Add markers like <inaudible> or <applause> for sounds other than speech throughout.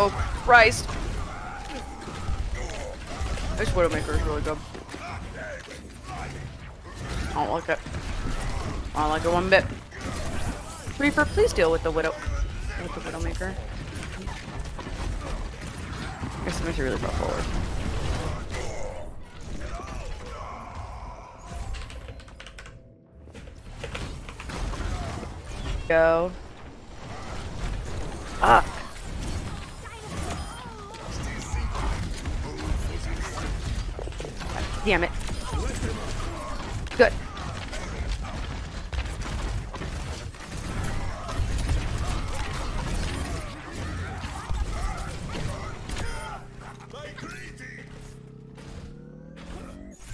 Oh, Christ. This Widowmaker is really good. I don't like it. I don't like it one bit. Reaper, please deal with the Widow. With the Widowmaker. I guess it makes you really far forward. Go. Ah. Damn it. Good.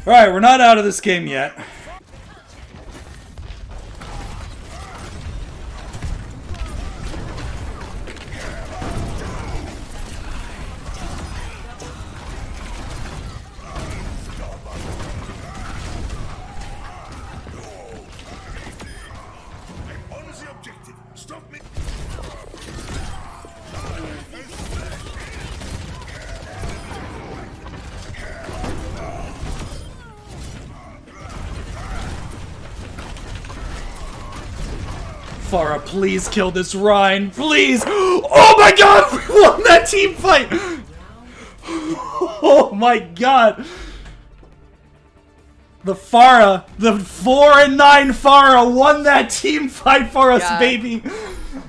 Alright, we're not out of this game yet. Pharah, please kill this Rein, please! Oh my god, <laughs> we won that team fight! Oh my god! The Pharah, the 4 and 9 Pharah won that team fight for us, Yeah. baby!